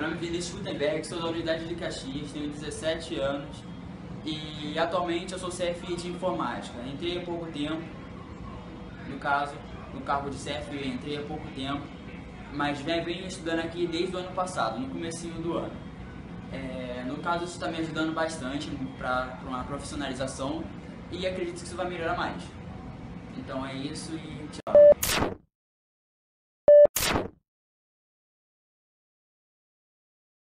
Meu nome é Vinícius Gutenberg, sou da Unidade de Caxias, tenho 17 anos e atualmente eu sou CFI de Informática. Entrei há pouco tempo, no caso, no cargo de CFI entrei há pouco tempo, mas venho estudando aqui desde o ano passado, no comecinho do ano. É, no caso, isso está me ajudando bastante para uma profissionalização e acredito que isso vai melhorar mais. Então é isso e tchau.